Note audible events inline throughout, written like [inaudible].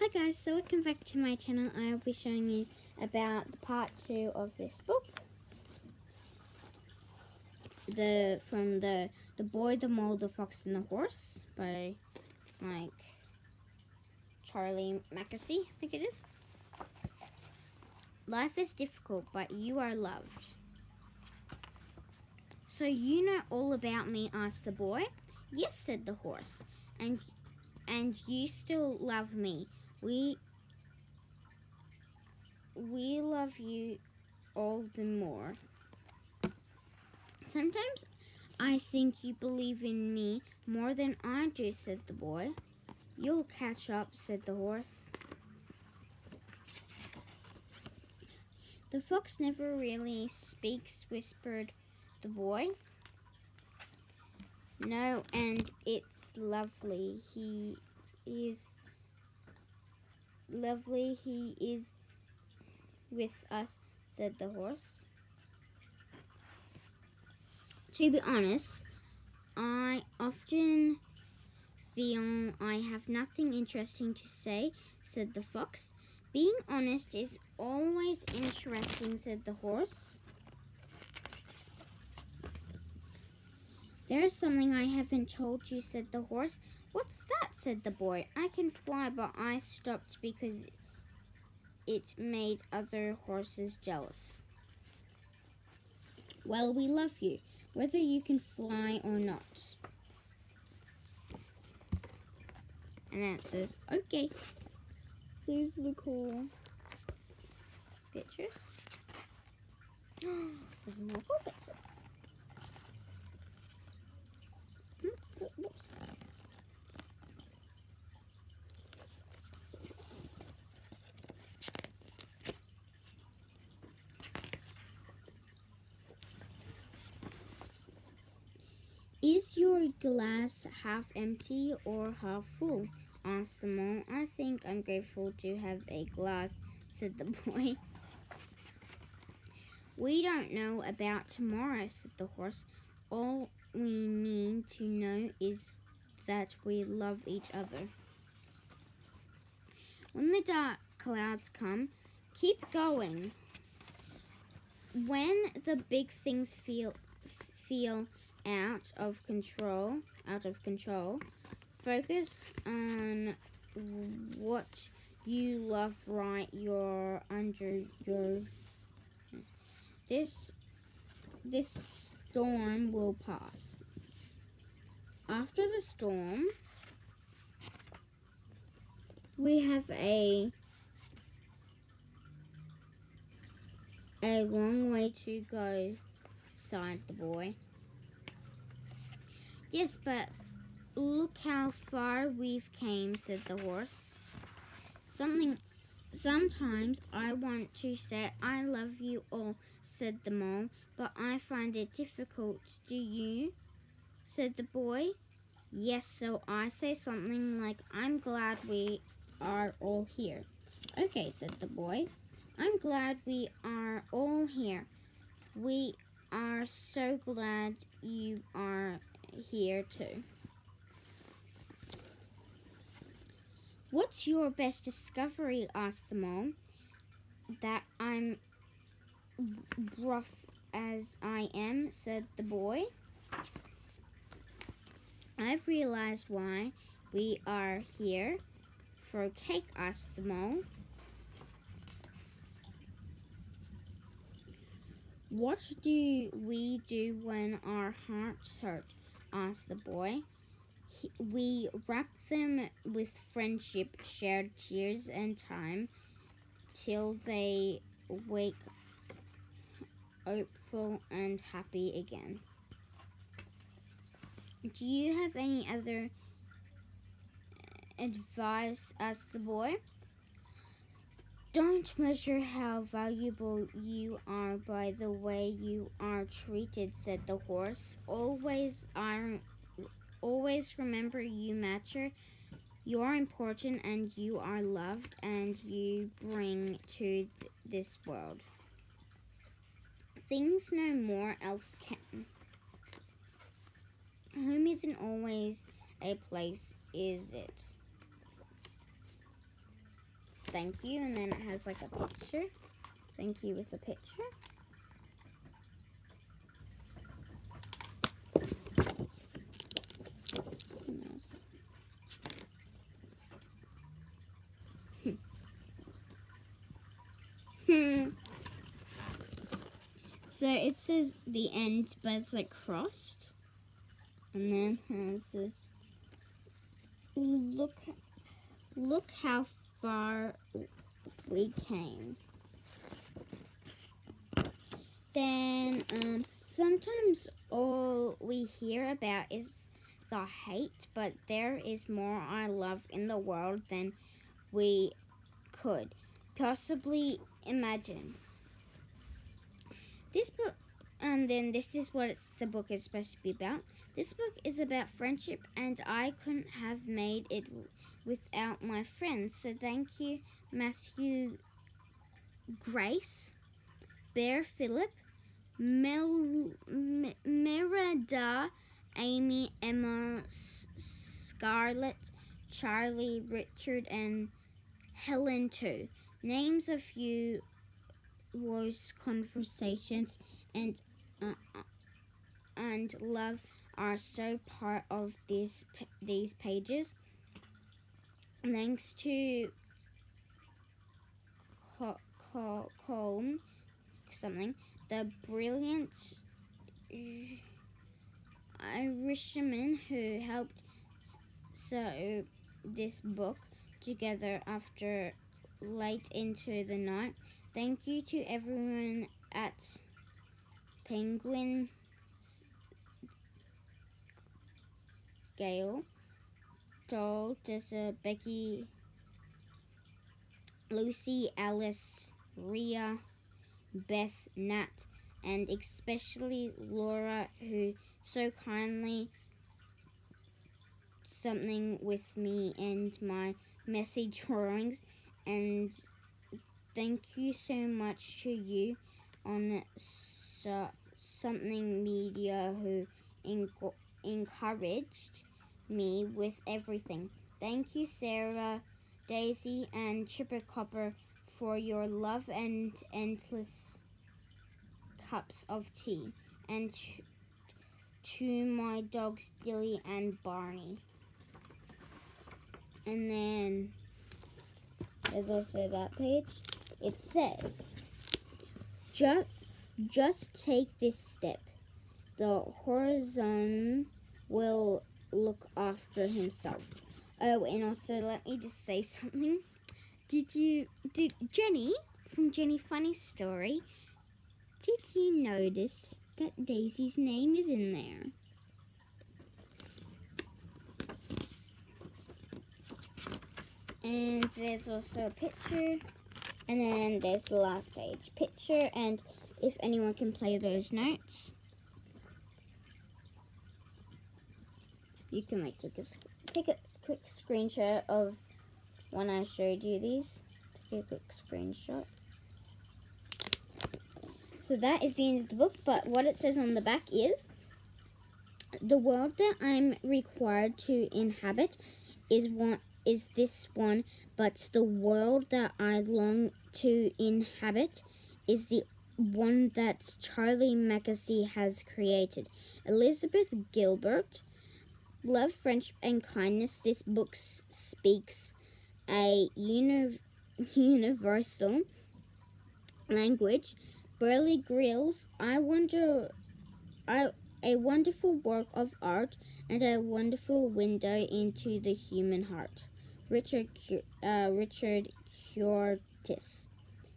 Hi guys, so welcome back to my channel. I'll be showing you about the part two of this book. The from the the boy, the mole, the fox, and the horse by like Charlie Mackesy, I think it is. Life is difficult, but you are loved. So you know all about me, asked the boy. Yes, said the horse. And and you still love me. We we love you all the more. Sometimes I think you believe in me more than I do, said the boy. You'll catch up, said the horse. The fox never really speaks, whispered the boy. No, and it's lovely. He is lovely. He is with us, said the horse. To be honest, I often feel I have nothing interesting to say, said the fox. Being honest is always interesting, said the horse. There's something I haven't told you, said the horse. What's that? said the boy. I can fly, but I stopped because it made other horses jealous. Well, we love you, whether you can fly or not. And that says, okay. Here's the cool pictures. [gasps] There's more cool pictures. Is your glass half empty or half full? asked the mole. I think I'm grateful to have a glass, said the [laughs] boy. We don't know about tomorrow, said the horse. All we need to know is that we love each other. When the dark clouds come, keep going. When the big things feel feel out of control, out of control, focus on what you love right your under your this this storm will pass. After the storm, we have a a long way to go, sighed the boy. Yes, but look how far we've came, said the horse. Something sometimes I want to say I love you all, said the mole, but I find it difficult. Do you? said the boy. Yes, so I say something like I'm glad we are all here. Okay, said the boy. I'm glad we are all here. We are so glad you are here too. What's your best discovery? asked the mole. That I'm rough as I am, said the boy. I've realized why we are here for cake, asked the mole. What do we do when our hearts hurt? Asked the boy. He, we wrap them with friendship, shared tears and time, till they wake hopeful and happy again. Do you have any other advice? asked the boy. Don't measure how valuable you are by the way you are treated, said the horse. Always always remember you matter. You are important and you are loved and you bring to th this world. Things no more else can. Home isn't always a place, is it? Thank you, and then it has like a picture. Thank you with a picture. Hmm. so it says the end, but it's like crossed. And then has this look look how far we came. Then um, sometimes all we hear about is the hate, but there is more I love in the world than we could possibly imagine. This book, um, then this is what the book is supposed to be about. This book is about friendship, and I couldn't have made it without my friends. So thank you, Matthew, Grace, Bear, Philip, Mel, M- Merida, Amy, Emma, S- Scarlett, Charlie, Richard, and Helen too. Names a few voice conversations and uh, and love are so part of this these pages. Thanks to Colm something, the brilliant Irishman who helped sew this book together after late into the night. Thank you to everyone at Penguin Gail, Doll, Tessa, Becky, Lucy, Alice, Ria, Beth, Nat, and especially Laura, who so kindly something with me and my messy drawings and thank you so much to you on so, something media who encouraged me with everything. Thank you, Sarah, Daisy, and Chipper Copper for your love and endless cups of tea, and to my dogs Dilly and Barney. And then there's also that page. It says, just, just take this step. The horizon will look after himself. Oh, and also let me just say something. Did you, did Jenny, from Jenny Funny Story, did you notice that Daisy's name is in there? and there's also a picture and then there's the last page picture and if anyone can play those notes. You can like take a take a quick screenshot of when I showed you these. Take a quick screenshot. So that is the end of the book but what it says on the back is the world that I'm required to inhabit is one is this one, but the world that I long to inhabit is the one that Charlie Mackesy has created. Elizabeth Gilbert, Love, Friendship, and Kindness. This book speaks a uni universal language. Bear Grylls, I wonder, I a wonderful work of art and a wonderful window into the human heart. Richard uh, Richard Curtis.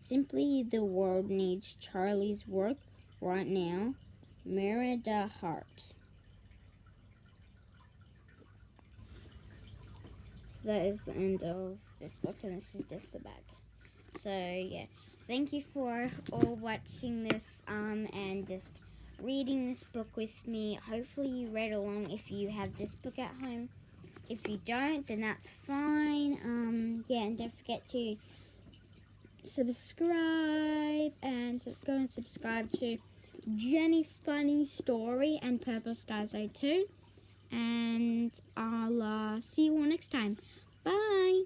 Simply the world needs Charlie's work right now. Miranda Hart. So that is the end of this book, and this is just the back. So yeah, thank you for all watching this um and just reading this book with me. Hopefully you read along if you have this book at home. If you don't, then that's fine. Um, yeah, and don't forget to subscribe and go and subscribe to Jenny Funny Story and Purple Stars 02. And I'll uh, see you all next time. Bye.